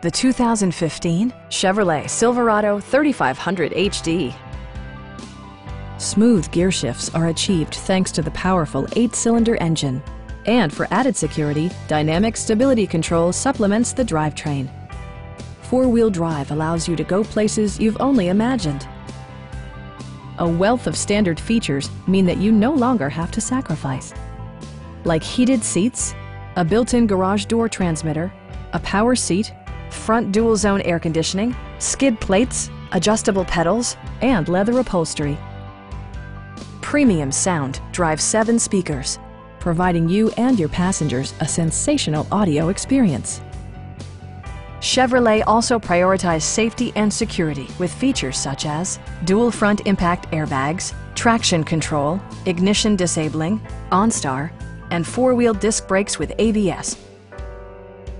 the 2015 Chevrolet Silverado 3500 HD. Smooth gear shifts are achieved thanks to the powerful eight-cylinder engine. And for added security, Dynamic Stability Control supplements the drivetrain. Four-wheel drive allows you to go places you've only imagined. A wealth of standard features mean that you no longer have to sacrifice. Like heated seats, a built-in garage door transmitter, a power seat, front dual zone air conditioning, skid plates, adjustable pedals, and leather upholstery. Premium sound drives seven speakers, providing you and your passengers a sensational audio experience. Chevrolet also prioritized safety and security with features such as dual front impact airbags, traction control, ignition disabling, OnStar, and four-wheel disc brakes with ABS.